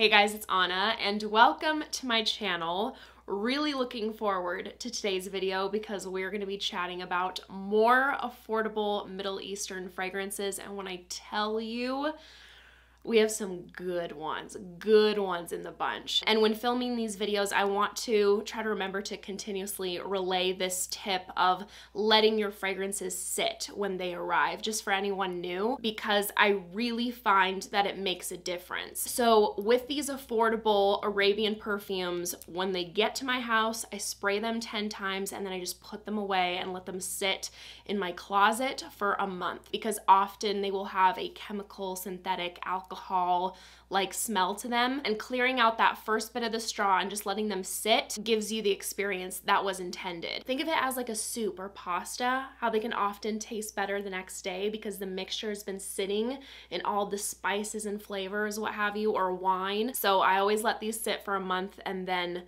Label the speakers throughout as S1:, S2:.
S1: Hey guys, it's Anne and welcome to my channel. Really looking forward to today's video because we're going to be chatting about more affordable Middle Eastern fragrances and when I tell you we have some good ones, good ones in the bunch. And when filming these videos, I want to try to remember to continuously relay this tip of letting your fragrances sit when they arrive, just for anyone new, because I really find that it makes a difference. So with these affordable Arabian perfumes, when they get to my house, I spray them 10 times and then I just put them away and let them sit in my closet for a month because often they will have a chemical synthetic alcohol alcohol like smell to them and clearing out that first bit of the straw and just letting them sit gives you the experience that was intended. Think of it as like a soup or pasta, how they can often taste better the next day because the mixture has been sitting in all the spices and flavors, what have you, or wine. So I always let these sit for a month and then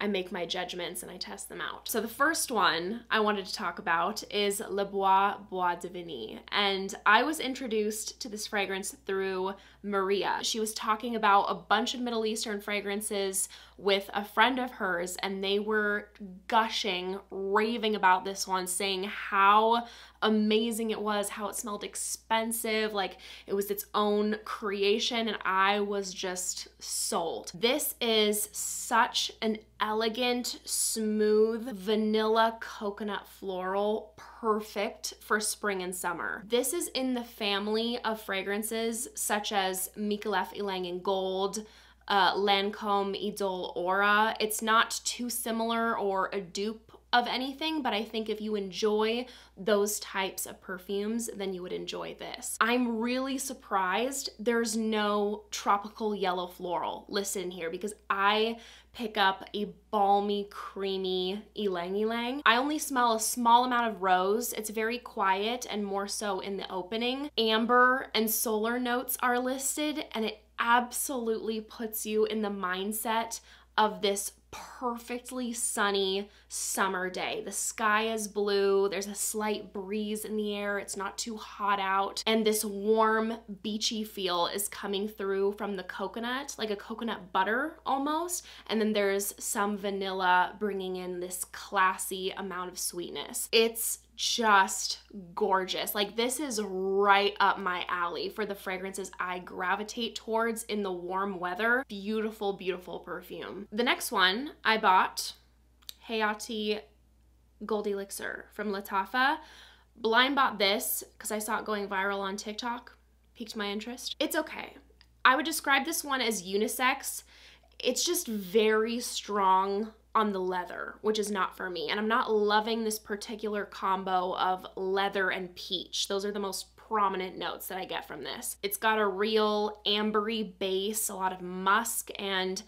S1: I make my judgments and I test them out. So the first one I wanted to talk about is Le Bois Bois de Vanille. And I was introduced to this fragrance through Maria. She was talking about a bunch of Middle Eastern fragrances with a friend of hers and they were gushing, raving about this one, saying how amazing it was, how it smelled expensive, like it was its own creation, and I was just sold. This is such an elegant, smooth, vanilla coconut floral, perfect for spring and summer. This is in the family of fragrances such as Micallef Ylang in Gold, uh, Lancome Idole Aura. It's not too similar or a dupe of anything, but I think if you enjoy those types of perfumes, then you would enjoy this. I'm really surprised there's no tropical yellow floral listed in here because I pick up a balmy, creamy ylang ylang. I only smell a small amount of rose. It's very quiet and more so in the opening. Amber and solar notes are listed and it absolutely puts you in the mindset of this perfectly sunny summer day. The sky is blue, there's a slight breeze in the air, it's not too hot out, and this warm, beachy feel is coming through from the coconut, like a coconut butter almost, and then there's some vanilla bringing in this classy amount of sweetness. It's just gorgeous. Like this is right up my alley for the fragrances I gravitate towards in the warm weather. Beautiful, beautiful perfume. The next one I bought, Hayaati Gold Elixir from Lattafa. Blind bought this because I saw it going viral on TikTok. Piqued my interest. It's okay. I would describe this one as unisex. It's just very strong on the leather, which is not for me. And I'm not loving this particular combo of leather and peach. Those are the most prominent notes that I get from this. It's got a real ambery base, a lot of musk, and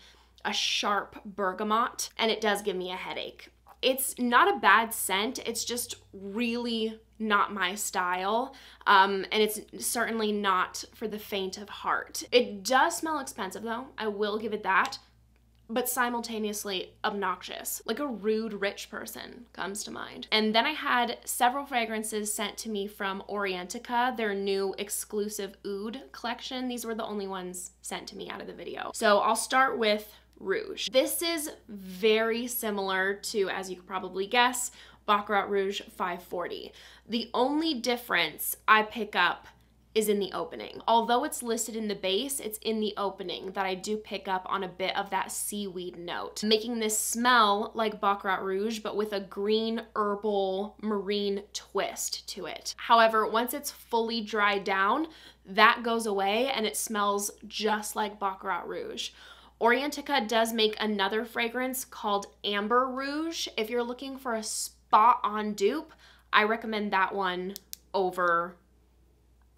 S1: a sharp bergamot, and it does give me a headache. It's not a bad scent, it's just really not my style, um, and it's certainly not for the faint of heart. It does smell expensive though, I will give it that but simultaneously obnoxious. Like a rude rich person comes to mind. And then I had several fragrances sent to me from Orientica, their new exclusive oud collection. These were the only ones sent to me out of the video. So I'll start with Rouge. This is very similar to, as you could probably guess, Baccarat Rouge 540. The only difference I pick up is in the opening. Although it's listed in the base, it's in the opening that I do pick up on a bit of that seaweed note, making this smell like Baccarat Rouge, but with a green herbal marine twist to it. However, once it's fully dried down, that goes away and it smells just like Baccarat Rouge. Orientica does make another fragrance called Amber Rouge. If you're looking for a spot on dupe, I recommend that one over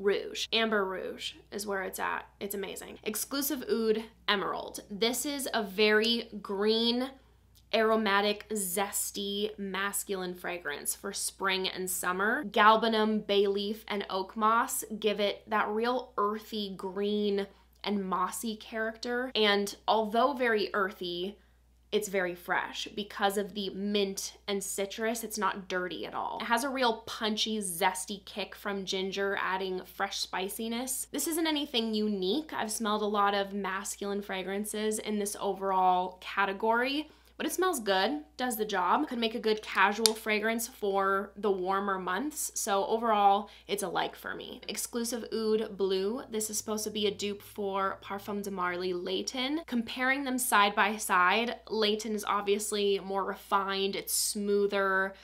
S1: Rouge. Amber Rouge is where it's at. It's amazing. Exclusive Oud Emerald. This is a very green, aromatic, zesty, masculine fragrance for spring and summer. Galbanum, bay leaf, and oak moss give it that real earthy green and mossy character. And although very earthy, it's very fresh because of the mint and citrus. It's not dirty at all. It has a real punchy, zesty kick from ginger, adding fresh spiciness. This isn't anything unique. I've smelled a lot of masculine fragrances in this overall category but it smells good, does the job. Could make a good casual fragrance for the warmer months. So overall, it's a like for me. Exclusive Oud Blue. This is supposed to be a dupe for Parfums de Marly Layton. Comparing them side by side, Layton is obviously more refined, it's smoother,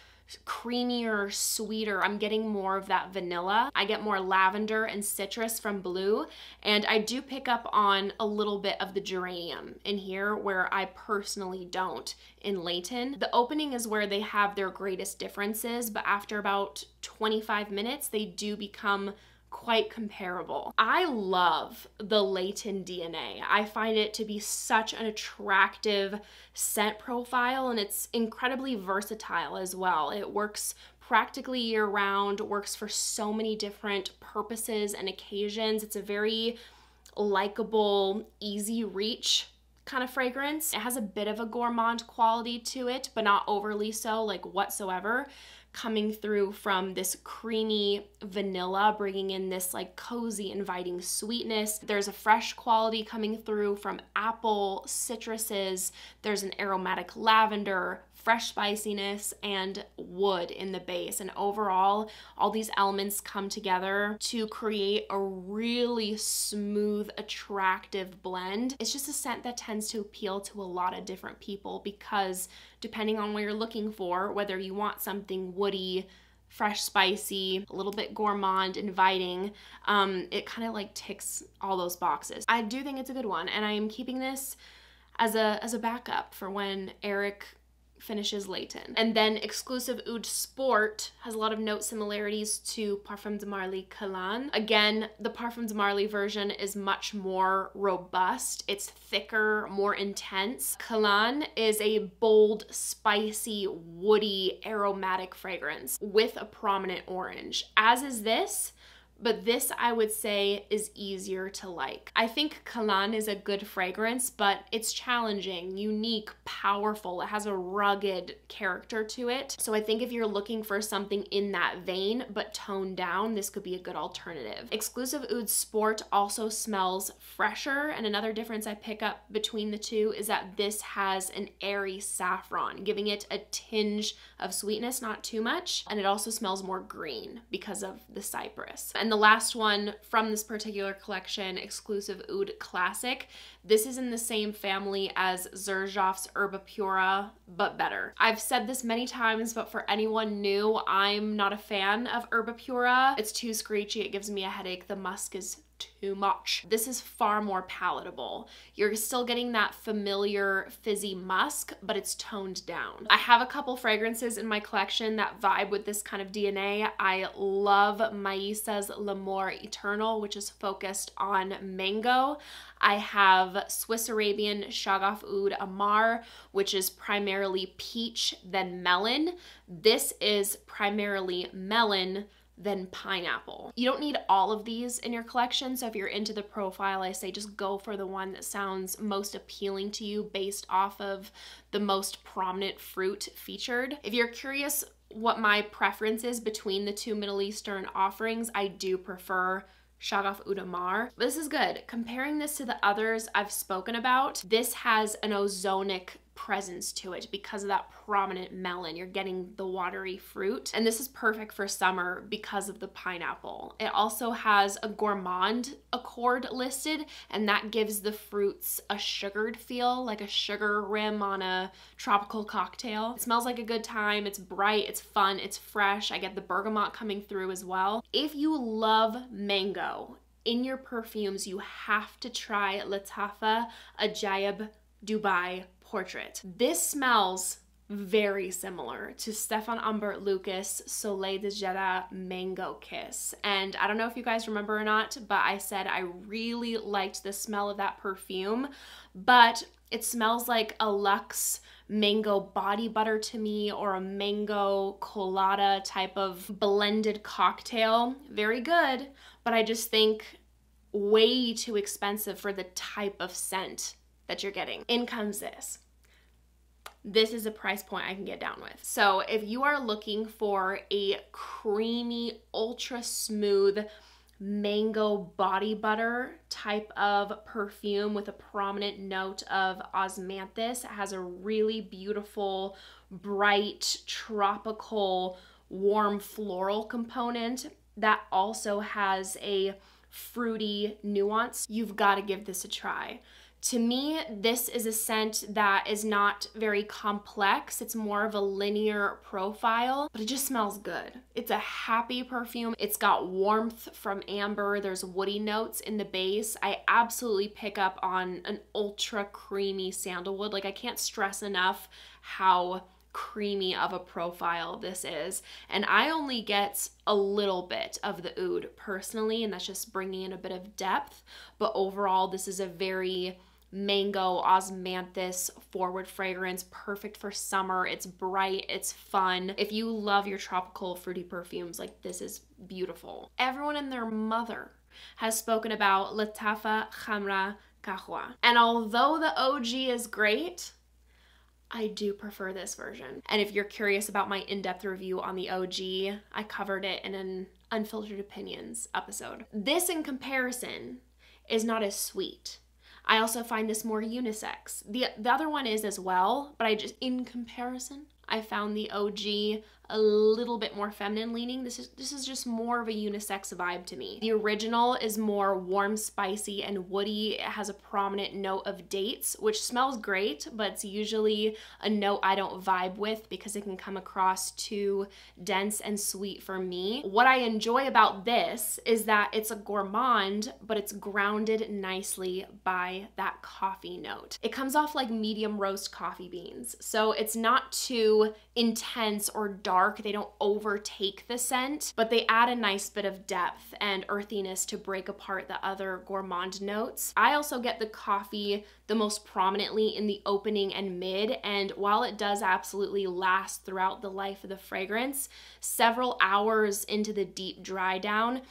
S1: creamier, sweeter. I'm getting more of that vanilla. I get more lavender and citrus from blue. And I do pick up on a little bit of the geranium in here where I personally don't in Layton. The opening is where they have their greatest differences, but after about 25 minutes, they do become quite comparable. I love the Layton DNA. I find it to be such an attractive scent profile and it's incredibly versatile as well. It works practically year round, works for so many different purposes and occasions. It's a very likable, easy reach kind of fragrance. It has a bit of a gourmand quality to it, but not overly so, like whatsoever coming through from this creamy vanilla, bringing in this like cozy, inviting sweetness. There's a fresh quality coming through from apple, citruses. There's an aromatic lavender, fresh spiciness, and wood in the base. And overall, all these elements come together to create a really smooth, attractive blend. It's just a scent that tends to appeal to a lot of different people because depending on what you're looking for, whether you want something woody, fresh, spicy, a little bit gourmand, inviting. Um, it kind of like ticks all those boxes. I do think it's a good one, and I am keeping this as a as a backup for when Eric finishes Layton. And then exclusive Oud Sport has a lot of note similarities to Parfums de Marly Kalan. Again, the Parfums de Marly version is much more robust. It's thicker, more intense. Kalan is a bold, spicy, woody, aromatic fragrance with a prominent orange. As is this, but this I would say is easier to like. I think Kalan is a good fragrance, but it's challenging, unique, powerful. It has a rugged character to it. So I think if you're looking for something in that vein, but toned down, this could be a good alternative. Exclusive Oud Sport also smells fresher, and another difference I pick up between the two is that this has an airy saffron, giving it a tinge of sweetness, not too much, and it also smells more green because of the cypress. And and the last one from this particular collection, Exclusive Oud Classic. This is in the same family as Xerjoff's Herba Pura, but better. I've said this many times, but for anyone new, I'm not a fan of Herba Pura. It's too screechy, it gives me a headache. The musk is too much. This is far more palatable. You're still getting that familiar fizzy musk, but it's toned down. I have a couple fragrances in my collection that vibe with this kind of DNA. I love Maisa's L'Amour Eternal, which is focused on mango. I have Swiss Arabian Shaghaf Oud Ahmar, which is primarily peach, then melon. This is primarily melon, than pineapple. You don't need all of these in your collection, so if you're into the profile, I say just go for the one that sounds most appealing to you based off of the most prominent fruit featured. If you're curious what my preference is between the two Middle Eastern offerings, I do prefer Shaghaf Oud Ahmar. This is good. Comparing this to the others I've spoken about, this has an ozonic presence to it because of that prominent melon. You're getting the watery fruit. And this is perfect for summer because of the pineapple. It also has a gourmand accord listed, and that gives the fruits a sugared feel, like a sugar rim on a tropical cocktail. It smells like a good time. It's bright, it's fun, it's fresh. I get the bergamot coming through as well. If you love mango, in your perfumes, you have to try Lattafa Ajayeb Dubai portrait. This smells very similar to Stéphane Humbert Lucas Soleil de Jeddah Mango Kiss. And I don't know if you guys remember or not, but I said I really liked the smell of that perfume, but it smells like a Lux mango body butter to me or a mango colada type of blended cocktail. Very good, but I just think way too expensive for the type of scent that you're getting. In comes this this is a price point I can get down with. So if you are looking for a creamy, ultra smooth, mango body butter type of perfume with a prominent note of osmanthus. It has a really beautiful, bright, tropical, warm floral component that also has a fruity nuance. You've got to give this a try. To me, this is a scent that is not very complex. It's more of a linear profile, but it just smells good. It's a happy perfume. It's got warmth from amber. There's woody notes in the base. I absolutely pick up on an ultra creamy sandalwood. Like I can't stress enough how creamy of a profile this is. And I only get a little bit of the oud personally, and that's just bringing in a bit of depth. But overall, this is a very mango osmanthus forward fragrance perfect for summer it's bright it's fun if you love your tropical fruity perfumes like this is beautiful everyone and their mother has spoken about Lattafa Khamrah Qahwa and although the og is great I do prefer this version. And if you're curious about my in-depth review on the OG, I covered it in an unfiltered opinions episode. This in comparison is not as sweet. I also find this more unisex. The, the other one is as well, but I just, in comparison, I found the OG a little bit more feminine leaning. This is this is just more of a unisex vibe to me. The original is more warm, spicy, and woody. It has a prominent note of dates, which smells great, but it's usually a note I don't vibe with because it can come across too dense and sweet for me. What I enjoy about this is that it's a gourmand, but it's grounded nicely by that coffee note. It comes off like medium roast coffee beans, so it's not too intense or dark. They don't overtake the scent, but they add a nice bit of depth and earthiness to break apart the other gourmand notes. I also get the coffee the most prominently in the opening and mid, and while it does absolutely last throughout the life of the fragrance, several hours into the deep dry down,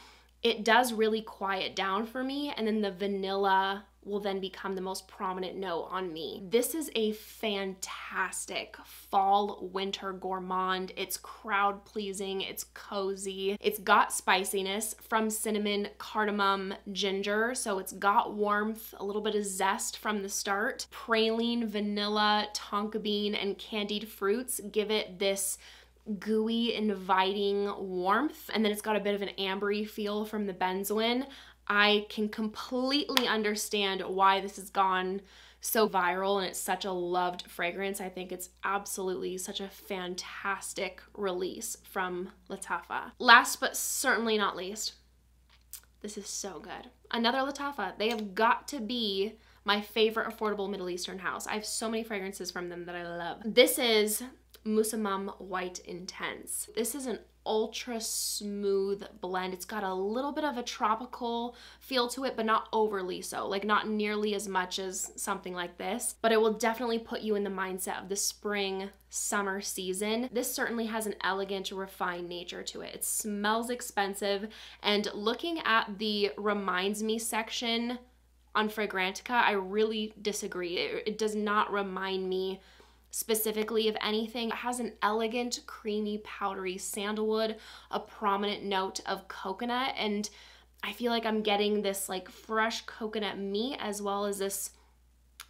S1: it does really quiet down for me, and then the vanilla will then become the most prominent note on me. This is a fantastic fall winter gourmand. It's crowd pleasing, it's cozy, it's got spiciness from cinnamon, cardamom, ginger, so it's got warmth, a little bit of zest from the start. Praline, vanilla, tonka bean, and candied fruits give it this gooey, inviting warmth. And then it's got a bit of an ambery feel from the benzoin. I can completely understand why this has gone so viral and it's such a loved fragrance. I think it's absolutely such a fantastic release from Lattafa. Last but certainly not least, this is so good. Another Lattafa. They have got to be my favorite affordable Middle Eastern house. I have so many fragrances from them that I love. This is Musamam White Intense. This is an ultra smooth blend. It's got a little bit of a tropical feel to it, but not overly so, like not nearly as much as something like this, but it will definitely put you in the mindset of the spring summer season. This certainly has an elegant, refined nature to it. It smells expensive, and looking at the reminds me section on Fragrantica, I really disagree. It, it does not remind me specifically of anything. It has an elegant, creamy, powdery sandalwood, a prominent note of coconut, and I feel like I'm getting this like fresh coconut meat as well as this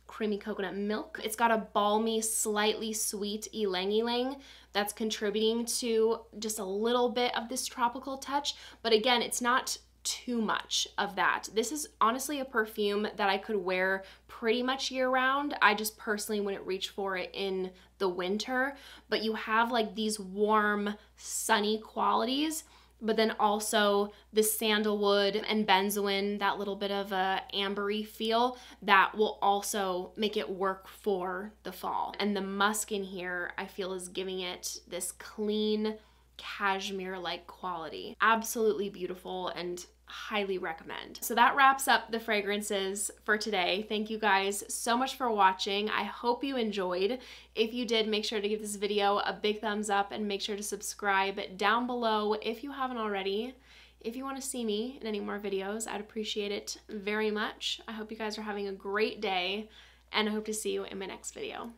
S1: creamy coconut milk. It's got a balmy, slightly sweet ylang ylang that's contributing to just a little bit of this tropical touch. But again, it's not too much of that. This is honestly a perfume that I could wear pretty much year round. I just personally wouldn't reach for it in the winter, but you have like these warm, sunny qualities but then also the sandalwood and benzoin, that little bit of a ambery feel that will also make it work for the fall. And the musk in here, I feel is giving it this clean cashmere like quality. Absolutely beautiful and highly recommend. So that wraps up the fragrances for today. Thank you guys so much for watching. I hope you enjoyed. If you did, make sure to give this video a big thumbs up and make sure to subscribe down below if you haven't already. If you want to see me in any more videos, I'd appreciate it very much. I hope you guys are having a great day and I hope to see you in my next video.